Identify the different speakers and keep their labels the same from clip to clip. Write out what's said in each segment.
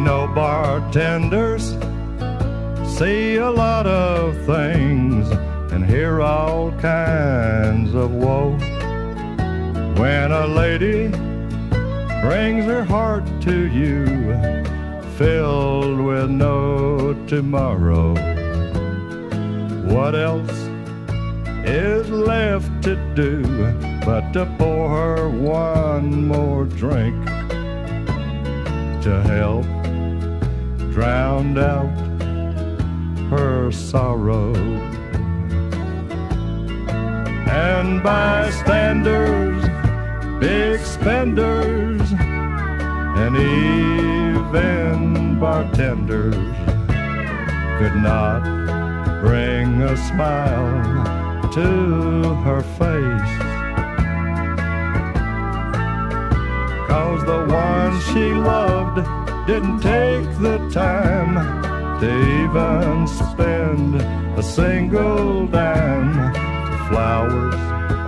Speaker 1: know, bartenders see a lot of things and hear all kinds of woe. When a lady brings her heart to you, filled with no tomorrow, what else is left to do but to pour her one more drink to help drown out her sorrow? And bystanders, big spenders, and even bartenders could not bring a smile to her face. Cause the one she loved didn't take the time to even spend a single dime flowers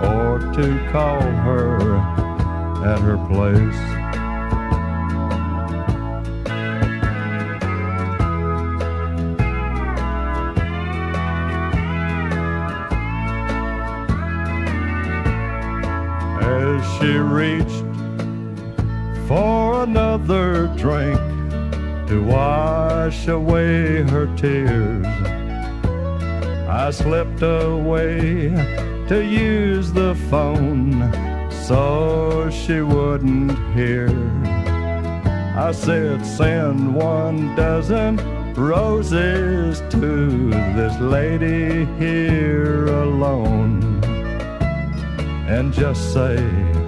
Speaker 1: or to call her at her place. as she reached for another drink to wash away her tears. I slipped away to use the phone so she wouldn't hear. I said, send one dozen roses to this lady here alone and just say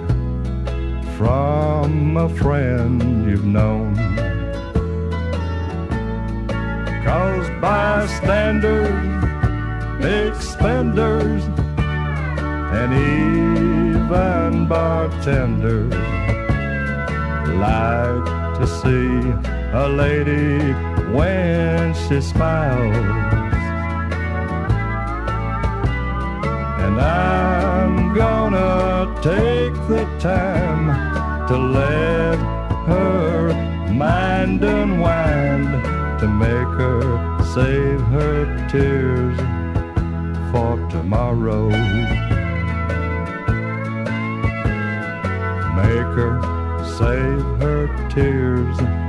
Speaker 1: from a friend you've known. Cause bystanders, big spenders, and even bartenders like to see a lady when she smiles. Take the time to let her mind unwind to make her save her tears for tomorrow. Make her save her tears